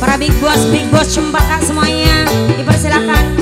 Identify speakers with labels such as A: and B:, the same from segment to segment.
A: Para big boss, big boss cembakan semuanya. Dipersilakan.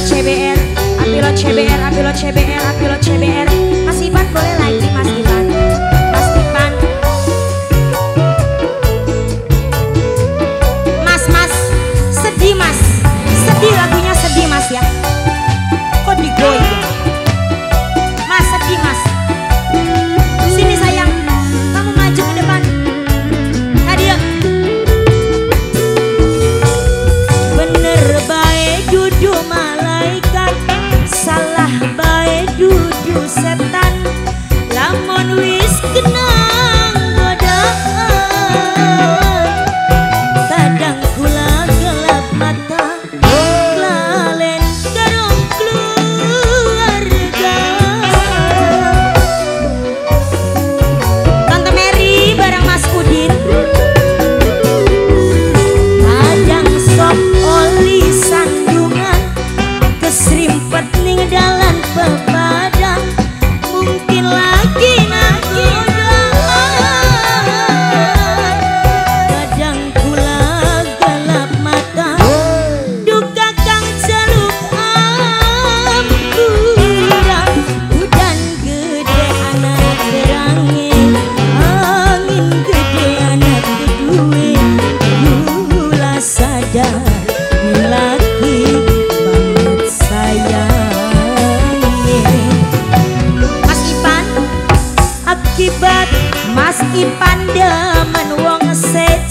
A: CBR, ambil CBR, ambil CBR, ambil CBR.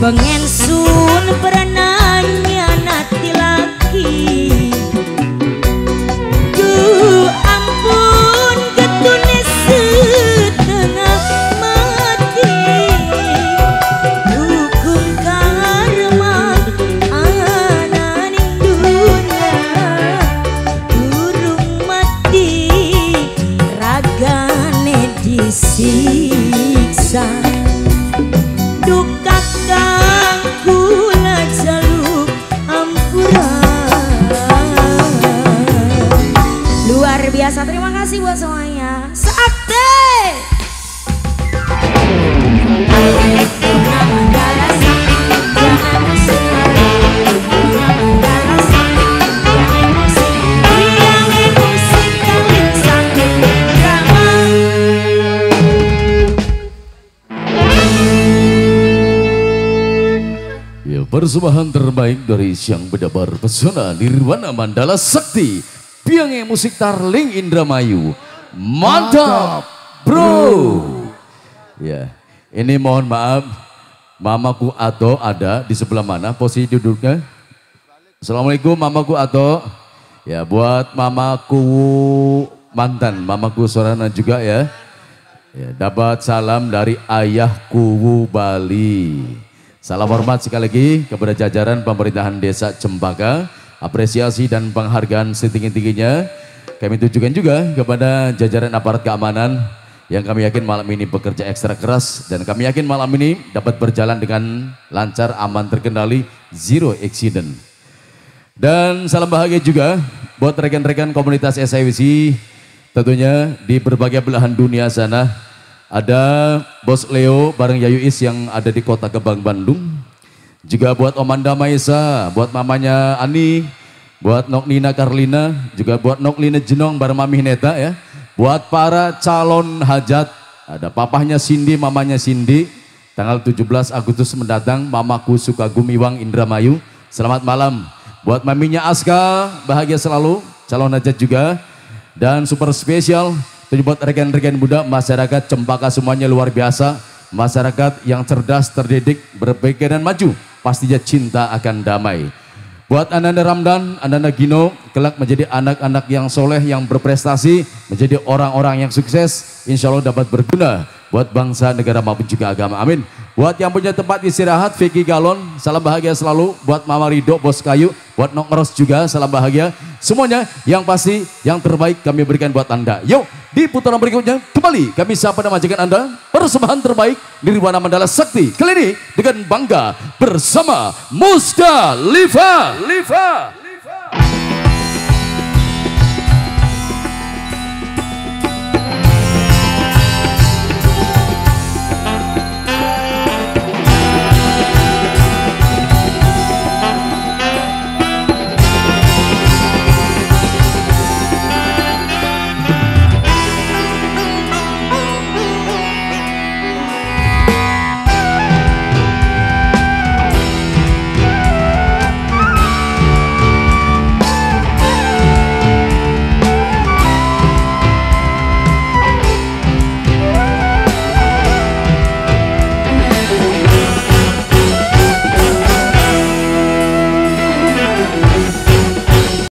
A: bằng
B: nghe. Persembahan terbaik dari Siang Bedabar Pesona Nirwana Mandala Sakti Piangnya musik Tarling Indramayu. Mantap, bro! Ya, ini mohon maaf Mamaku Ato ada di sebelah mana posisi duduknya? Assalamualaikum Mamaku Ato. Ya buat Mamaku mantan Mamaku Sorana juga ya. Ya, dapat salam dari ayahku Bali. Salam hormat sekali lagi kepada jajaran pemerintahan desa Cempaka. Apresiasi dan penghargaan setinggi-tingginya kami tujukan juga kepada jajaran aparat keamanan yang kami yakin malam ini bekerja ekstra keras dan kami yakin malam ini dapat berjalan dengan lancar, aman, terkendali, zero accident. Dan salam bahagia juga buat rekan-rekan komunitas SIWC tentunya di berbagai belahan dunia sana ada Bos Leo bareng Yayu Is yang ada di kota Gebang Bandung. Juga buat Omanda Maisa, buat mamanya Ani, buat Nok Nina Karlina, juga buat Nok Lina Jenong bareng Mami Neta ya. Buat para calon hajat, ada papahnya Cindy, mamanya Cindy, tanggal 17 Agustus mendatang, mamaku Sukagumi Wang Indramayu. Selamat malam. Buat maminya Aska, bahagia selalu, calon hajat juga. Dan super spesial itu buat rekan-rekan muda masyarakat Cempaka semuanya luar biasa. Masyarakat yang cerdas, terdidik, berpikiran maju. Pastinya cinta akan damai. Buat Ananda Ramdan, Ananda Gino, kelak menjadi anak-anak yang soleh, yang berprestasi, menjadi orang-orang yang sukses, insya Allah dapat berguna buat bangsa, negara maupun juga agama. Amin. Buat yang punya tempat istirahat, Vicky Galon, salam bahagia selalu. Buat Mama Rido, Bos Kayu, buat Nok Meros juga, salam bahagia. Semuanya yang pasti, yang terbaik kami berikan buat Anda. Yuk, di putaran berikutnya kembali kami sapa dan majikan Anda persembahan terbaik Nirwana Mandala Sakti. Kali ini dengan bangga bersama Musdalifah. Lifa.